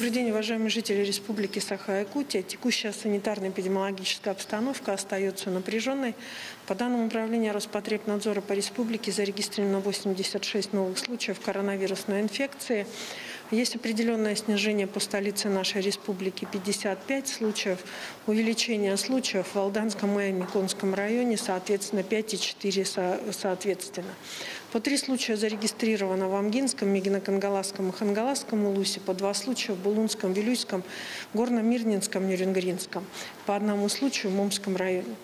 Добрый день, уважаемые жители Республики Саха-Якутия. Текущая санитарно-эпидемиологическая обстановка остается напряженной. По данным Управления Роспотребнадзора по республике зарегистрировано 86 новых случаев коронавирусной инфекции. Есть определенное снижение по столице нашей республики 55 случаев, увеличение случаев в Алданском и Миконском районе, соответственно, 5 и 4 соответственно. По три случая зарегистрировано в Амгинском, Мегино-Кангаласском и Хангаласском улусе, по два случая в Булунском, Вилюйском, Горно-Мирнинском, Нюрингринском, по одному случаю в Мумском районе.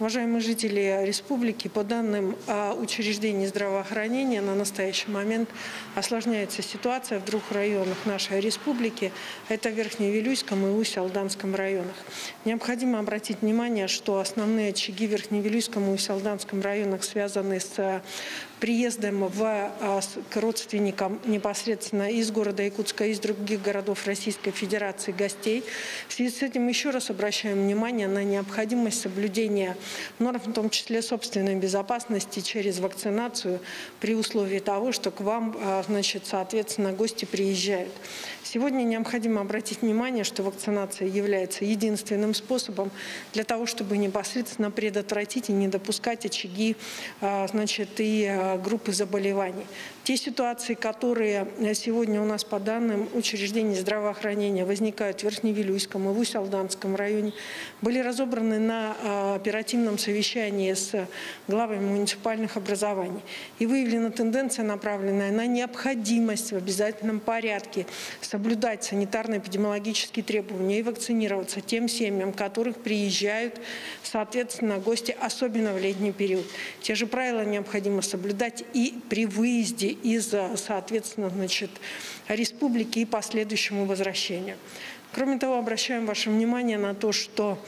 Уважаемые жители республики, по данным учреждений здравоохранения, на настоящий момент осложняется ситуация в двух районах нашей республики. Это Верхневилюйском и Усть-Алданском районах. Необходимо обратить внимание, что основные очаги в Верхневилюйском и Усть-Алданском районах связаны с приездом в, к родственникам непосредственно из города Якутска, из других городов Российской Федерации гостей. В связи с этим еще раз обращаем внимание на необходимость соблюдения норм, в том числе собственной безопасности через вакцинацию при условии того, что к вам, а, значит, соответственно, гости приезжают. Сегодня необходимо обратить внимание, что вакцинация является единственным способом для того, чтобы непосредственно предотвратить и не допускать очаги а, значит, и а, группы заболеваний. Те ситуации, которые сегодня у нас по данным учреждений здравоохранения возникают в Верхневилюйском и в Усть-Алданском районе, были разобраны на оперативном оперативном совещании с главами муниципальных образований. И выявлена тенденция, направленная на необходимость в обязательном порядке соблюдать санитарно-эпидемиологические требования и вакцинироваться тем семьям, которых приезжают, соответственно, гости, особенно в летний период. Те же правила необходимо соблюдать и при выезде из, соответственно, значит, республики и последующему возвращению. Кроме того, обращаем ваше внимание на то, что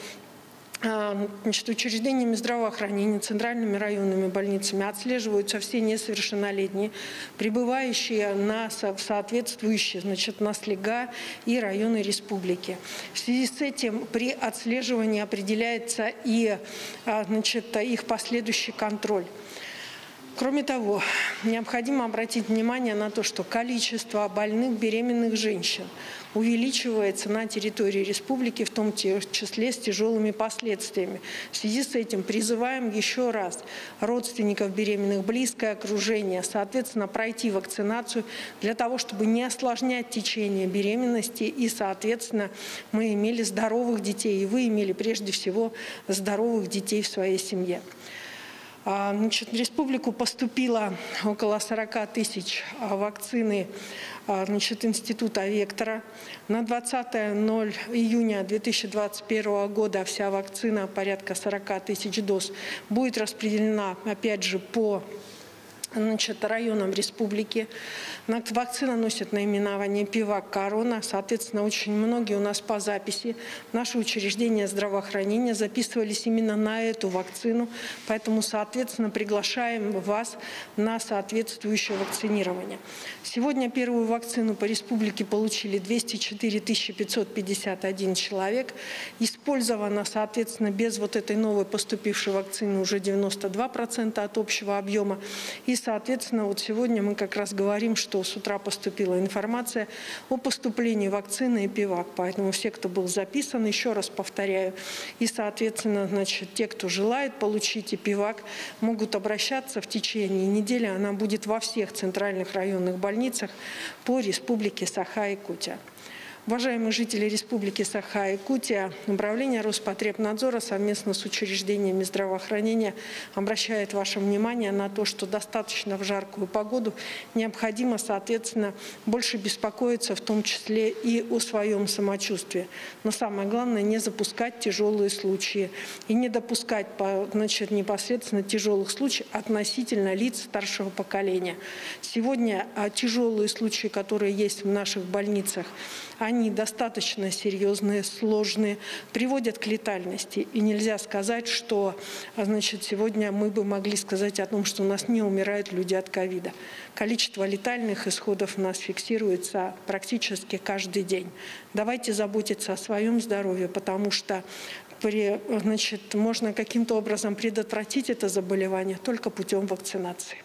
а, значит, учреждениями здравоохранения, центральными районными больницами отслеживаются все несовершеннолетние, прибывающие на соответствующие значит, на слега и районы республики. В связи с этим при отслеживании определяется и а, значит, их последующий контроль. Кроме того, необходимо обратить внимание на то, что количество больных беременных женщин увеличивается на территории республики, в том числе с тяжелыми последствиями. В связи с этим призываем еще раз родственников беременных, близкое окружение, соответственно, пройти вакцинацию для того, чтобы не осложнять течение беременности и, соответственно, мы имели здоровых детей, и вы имели прежде всего здоровых детей в своей семье. А, значит, в республику поступило около 40 тысяч а, вакцины а, значит, института «Вектора». На 20 0 июня 2021 года вся вакцина, порядка 40 тысяч доз, будет распределена, опять же, по значит, районам республики. Вакцина носит наименование «Пивак Корона». Соответственно, очень многие у нас по записи наши учреждения здравоохранения записывались именно на эту вакцину. Поэтому, соответственно, приглашаем вас на соответствующее вакцинирование. Сегодня первую вакцину по республике получили 204 551 человек. Использовано, соответственно, без вот этой новой поступившей вакцины уже 92% от общего объема. И, соответственно, вот сегодня мы как раз говорим, что с утра поступила информация о поступлении вакцины и пивак. Поэтому все, кто был записан, еще раз повторяю, и, соответственно, значит, те, кто желает получить и пивак, могут обращаться в течение недели. Она будет во всех центральных районных больницах по республике Саха-Якутия. Уважаемые жители Республики Саха-Якутия, Управление Роспотребнадзора совместно с учреждениями здравоохранения обращает ваше внимание на то, что достаточно в жаркую погоду необходимо, соответственно, больше беспокоиться, в том числе и о своем самочувствии. Но самое главное, не запускать тяжелые случаи и не допускать значит, непосредственно тяжелых случаев относительно лиц старшего поколения. Сегодня а, тяжелые случаи, которые есть в наших больницах, они они достаточно серьезные, сложные, приводят к летальности. И нельзя сказать, что значит, сегодня мы бы могли сказать о том, что у нас не умирают люди от ковида. Количество летальных исходов у нас фиксируется практически каждый день. Давайте заботиться о своем здоровье, потому что при, значит, можно каким-то образом предотвратить это заболевание только путем вакцинации.